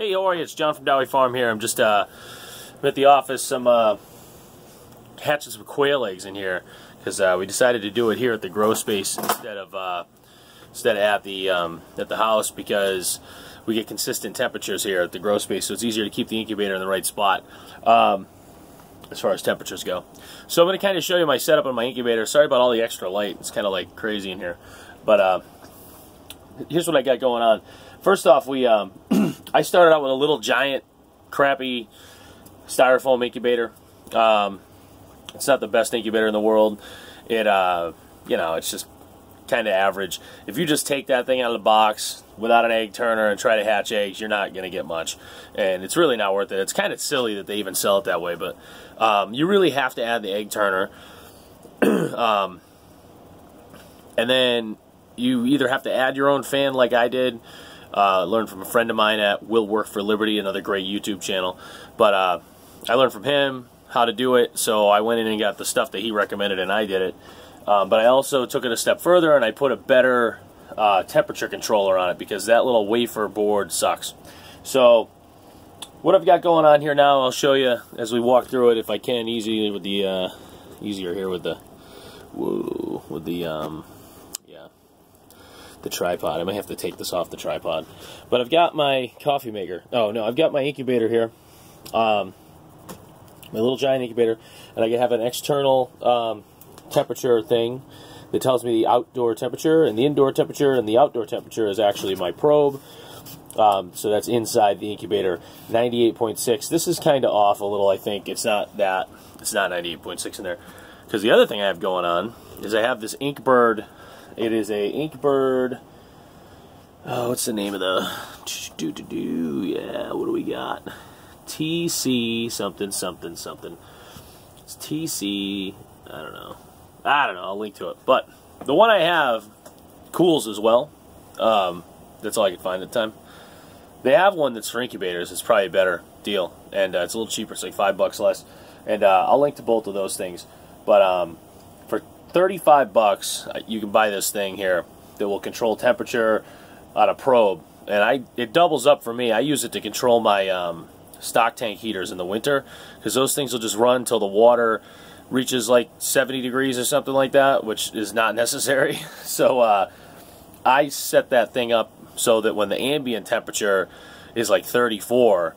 Hey, how are you? It's John from Dowie Farm here. I'm just uh, I'm at the office. I'm uh, hatching some quail eggs in here because uh, we decided to do it here at the grow space instead of uh, instead of at the um, at the house because we get consistent temperatures here at the grow space, so it's easier to keep the incubator in the right spot. Um, as far as temperatures go. So I'm going to kind of show you my setup on my incubator. Sorry about all the extra light. It's kind of like crazy in here. But uh, here's what I got going on. First off, we um, I started out with a little giant, crappy styrofoam incubator. Um, it's not the best incubator in the world. It, uh, you know, it's just kind of average. If you just take that thing out of the box without an egg turner and try to hatch eggs, you're not going to get much. And it's really not worth it. It's kind of silly that they even sell it that way, but um, you really have to add the egg turner. um, and then you either have to add your own fan like I did, uh, learned from a friend of mine at Will Work for Liberty, another great YouTube channel. But uh, I learned from him how to do it, so I went in and got the stuff that he recommended, and I did it. Um, but I also took it a step further, and I put a better uh, temperature controller on it because that little wafer board sucks. So what I've got going on here now, I'll show you as we walk through it, if I can, easy with the uh, easier here with the whoa, with the um, the tripod. I might have to take this off the tripod. But I've got my coffee maker. Oh, no, I've got my incubator here. Um, my little giant incubator. And I have an external um, temperature thing that tells me the outdoor temperature and the indoor temperature. And the outdoor temperature is actually my probe. Um, so that's inside the incubator. 98.6. This is kind of off a little, I think. It's not that. It's not 98.6 in there. Because the other thing I have going on is I have this Inkbird it is a Inkbird. Oh, what's the name of the? Do do do. Yeah, what do we got? TC something something something. It's TC. I don't know. I don't know. I'll link to it. But the one I have cools as well. Um, that's all I could find at the time. They have one that's for incubators. It's probably a better deal, and uh, it's a little cheaper. It's like five bucks less. And uh, I'll link to both of those things. But um, 35 bucks, uh, you can buy this thing here that will control temperature on a probe. And I it doubles up for me. I use it to control my um, stock tank heaters in the winter because those things will just run until the water reaches like 70 degrees or something like that, which is not necessary. So uh, I set that thing up so that when the ambient temperature is like 34,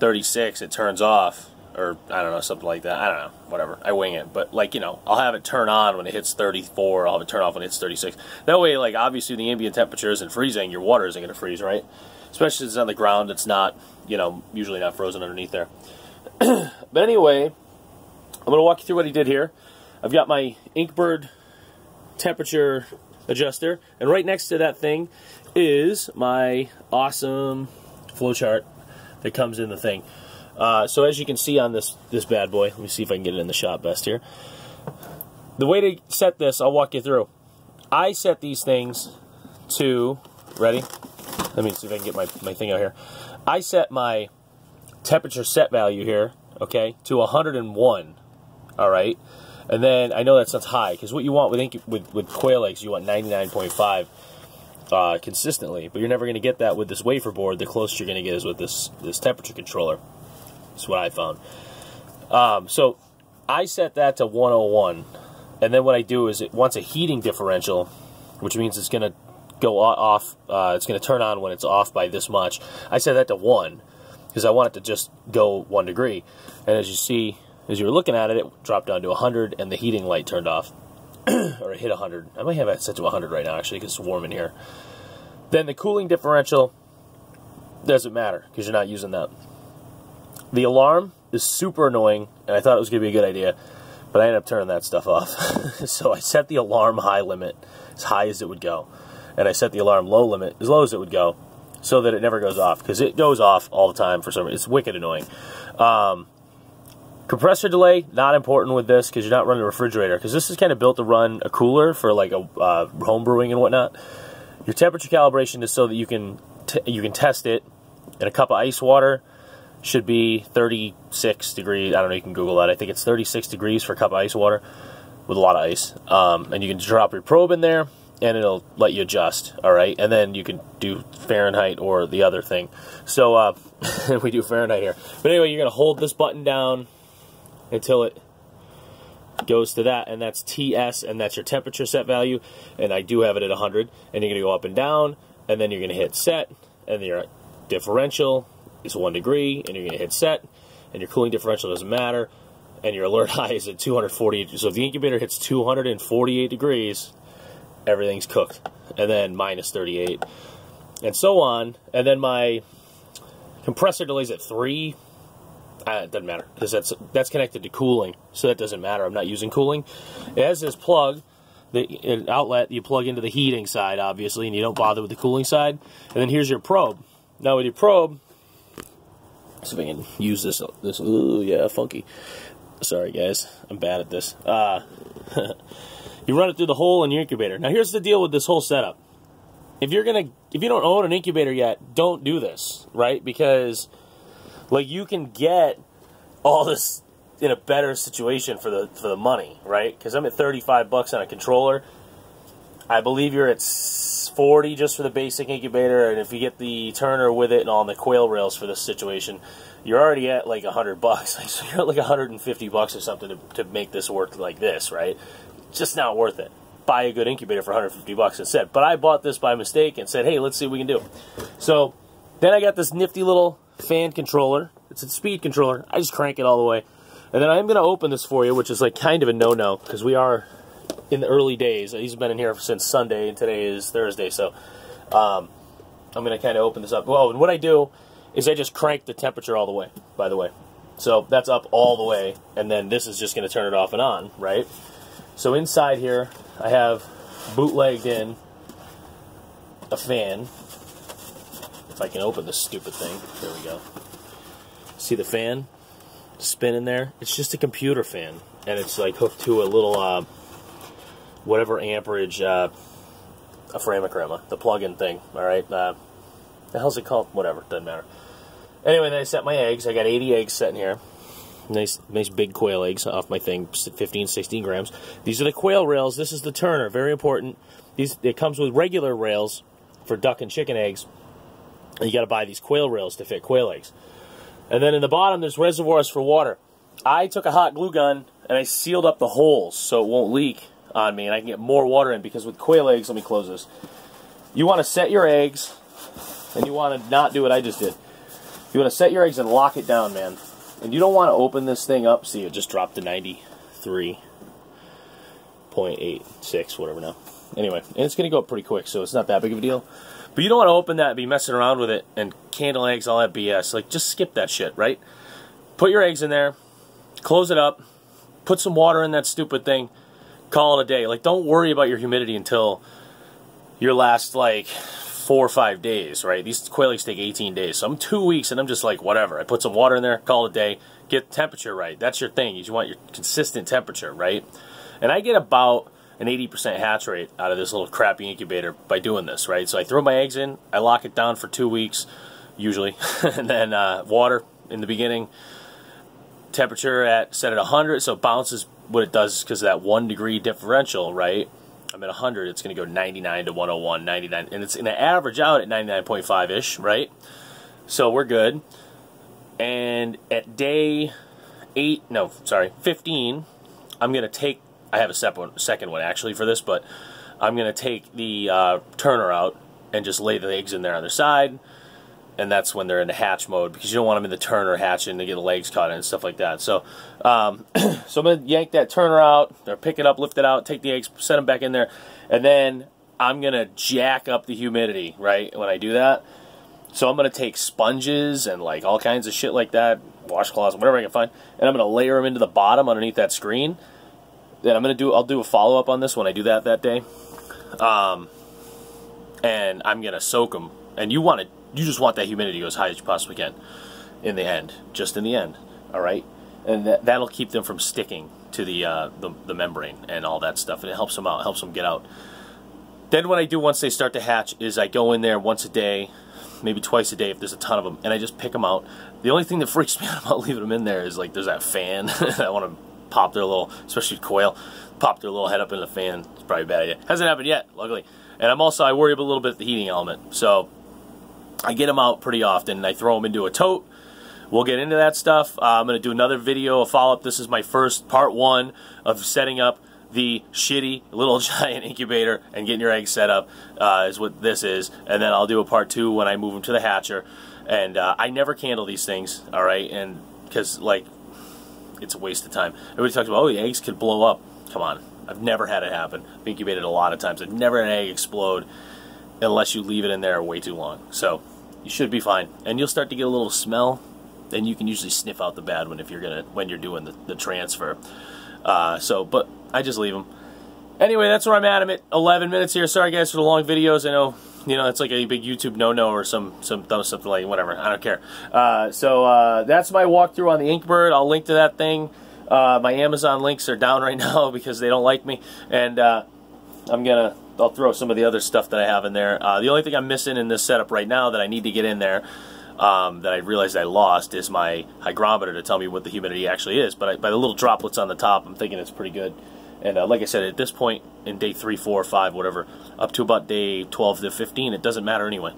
36, it turns off or I don't know, something like that. I don't know, whatever. I wing it, but like you know, I'll have it turn on when it hits 34. I'll have it turn off when it hits 36. That way, like obviously the ambient temperature isn't freezing, your water isn't going to freeze, right? Especially since it's on the ground, it's not, you know, usually not frozen underneath there. but anyway, I'm going to walk you through what he did here. I've got my Inkbird temperature adjuster, and right next to that thing is my awesome flowchart that comes in the thing. Uh, so as you can see on this this bad boy, let me see if I can get it in the shot best here. The way to set this, I'll walk you through. I set these things to, ready? Let me see if I can get my, my thing out here. I set my temperature set value here, okay, to 101, all right? And then, I know that sounds high, because what you want with, with, with quail eggs, you want 99.5 uh, consistently, but you're never going to get that with this wafer board. The closest you're going to get is with this, this temperature controller. That's what I found. Um, so I set that to 101. And then what I do is it wants a heating differential, which means it's going to go off, uh, it's going to turn on when it's off by this much. I set that to 1 because I want it to just go 1 degree. And as you see, as you were looking at it, it dropped down to 100 and the heating light turned off. or it hit 100. I might have it set to 100 right now actually because it's warm in here. Then the cooling differential doesn't matter because you're not using that. The alarm is super annoying, and I thought it was going to be a good idea, but I ended up turning that stuff off. so I set the alarm high limit as high as it would go, and I set the alarm low limit as low as it would go, so that it never goes off, because it goes off all the time for some reason. It's wicked annoying. Um, compressor delay, not important with this, because you're not running a refrigerator, because this is kind of built to run a cooler for like a uh, home brewing and whatnot. Your temperature calibration is so that you can you can test it in a cup of ice water should be 36 degrees. I don't know, you can Google that. I think it's 36 degrees for a cup of ice water with a lot of ice. Um, and you can drop your probe in there, and it'll let you adjust. All right, and then you can do Fahrenheit or the other thing. So uh, we do Fahrenheit here. But anyway, you're gonna hold this button down until it goes to that, and that's TS, and that's your temperature set value. And I do have it at 100, and you're gonna go up and down, and then you're gonna hit set, and then your differential is one degree, and you're gonna hit set, and your cooling differential doesn't matter, and your alert high is at 248. So if the incubator hits 248 degrees, everything's cooked, and then minus 38, and so on. And then my compressor delays at three. Uh, it doesn't matter because that's that's connected to cooling, so that doesn't matter. I'm not using cooling. It has this plug, the outlet you plug into the heating side, obviously, and you don't bother with the cooling side. And then here's your probe. Now with your probe, see if I can use this. This ooh yeah, funky. Sorry guys, I'm bad at this. Uh, you run it through the hole in your incubator. Now here's the deal with this whole setup. If you're gonna, if you don't own an incubator yet, don't do this, right? Because like you can get all this in a better situation for the for the money, right? Because I'm at 35 bucks on a controller. I believe you're at 40 just for the basic incubator, and if you get the turner with it and all the quail rails for this situation, you're already at like 100 bucks. So you're at like 150 bucks or something to, to make this work like this, right? Just not worth it. Buy a good incubator for 150 bucks instead. But I bought this by mistake and said, hey, let's see what we can do. So then I got this nifty little fan controller. It's a speed controller. I just crank it all the way. And then I'm going to open this for you, which is like kind of a no-no because we are in the early days. He's been in here since Sunday, and today is Thursday. So um, I'm going to kind of open this up. Well, and what I do is I just crank the temperature all the way, by the way. So that's up all the way, and then this is just going to turn it off and on, right? So inside here, I have bootlegged in a fan if I can open this stupid thing. There we go. See the fan spinning there? It's just a computer fan, and it's like hooked to a little uh, whatever amperage uh, a Framacrema, the plug-in thing. All right, uh, the hell's it called? Whatever, doesn't matter. Anyway, then I set my eggs. I got 80 eggs sitting here. Nice, nice big quail eggs off my thing, 15, 16 grams. These are the quail rails. This is the turner, very important. These it comes with regular rails for duck and chicken eggs you got to buy these quail rails to fit quail eggs. And then in the bottom, there's reservoirs for water. I took a hot glue gun and I sealed up the holes so it won't leak on me and I can get more water in because with quail eggs, let me close this. You want to set your eggs and you want to not do what I just did. You want to set your eggs and lock it down, man. And you don't want to open this thing up. See, it just dropped to 93.86, whatever now. Anyway, and it's going to go up pretty quick, so it's not that big of a deal. But you don't want to open that and be messing around with it and candle eggs, all that BS. Like, just skip that shit, right? Put your eggs in there, close it up, put some water in that stupid thing, call it a day. Like, don't worry about your humidity until your last, like, four or five days, right? These quail eggs take 18 days. So I'm two weeks and I'm just like, whatever. I put some water in there, call it a day, get temperature right. That's your thing. You want your consistent temperature, right? And I get about an 80% hatch rate out of this little crappy incubator by doing this, right? So I throw my eggs in, I lock it down for two weeks, usually, and then uh, water in the beginning, temperature at set at 100, so it bounces what it does is because of that one degree differential, right? I'm at 100, it's going to go 99 to 101, 99, and it's going to average out at 99.5-ish, right? So we're good. And at day 8, no, sorry, 15, I'm going to take I have a separate, second one actually for this, but I'm going to take the uh, turner out and just lay the eggs in there on their side, and that's when they're in the hatch mode because you don't want them in the turner hatching to get the legs caught in and stuff like that. So, um, so I'm going to yank that turner out, or pick it up, lift it out, take the eggs, set them back in there, and then I'm going to jack up the humidity, right, when I do that. So I'm going to take sponges and like all kinds of shit like that, washcloths, whatever I can find, and I'm going to layer them into the bottom underneath that screen then I'm gonna do I'll do a follow up on this when I do that that day. Um, and I'm gonna soak them. And you want it, you just want that humidity to go as high as you possibly can. In the end, just in the end, all right. And that, that'll keep them from sticking to the, uh, the the membrane and all that stuff, and it helps them out, helps them get out. Then what I do once they start to hatch is I go in there once a day, maybe twice a day if there's a ton of them, and I just pick them out. The only thing that freaks me out about leaving them in there is like there's that fan. I want to pop their little, especially quail, pop their little head up in the fan. It's probably a bad idea. Hasn't happened yet, luckily. And I'm also, I worry about a little bit the heating element. So I get them out pretty often and I throw them into a tote. We'll get into that stuff. Uh, I'm going to do another video, a follow-up. This is my first part one of setting up the shitty little giant incubator and getting your eggs set up uh, is what this is. And then I'll do a part two when I move them to the hatcher. And uh, I never candle these things, all right? And because, like, it's a waste of time. Everybody talks about, oh, the eggs could blow up. Come on. I've never had it happen. I've incubated a lot of times. I've never had an egg explode unless you leave it in there way too long. So you should be fine. And you'll start to get a little smell. Then you can usually sniff out the bad one if you're gonna when you're doing the, the transfer. Uh, so, but I just leave them. Anyway, that's where I'm at. I'm at 11 minutes here. Sorry, guys, for the long videos. I know, you know, it's like a big YouTube no-no or some some something like whatever. I don't care. Uh, so uh, that's my walkthrough on the Inkbird. I'll link to that thing. Uh, my Amazon links are down right now because they don't like me, and uh, I'm gonna I'll throw some of the other stuff that I have in there. Uh, the only thing I'm missing in this setup right now that I need to get in there um, that I realized I lost is my hygrometer to tell me what the humidity actually is. But I, by the little droplets on the top, I'm thinking it's pretty good. And uh, like I said, at this point in day 3, 4, 5, whatever, up to about day 12 to 15, it doesn't matter anyway.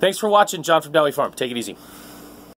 Thanks for watching, John from Dowie Farm. Take it easy.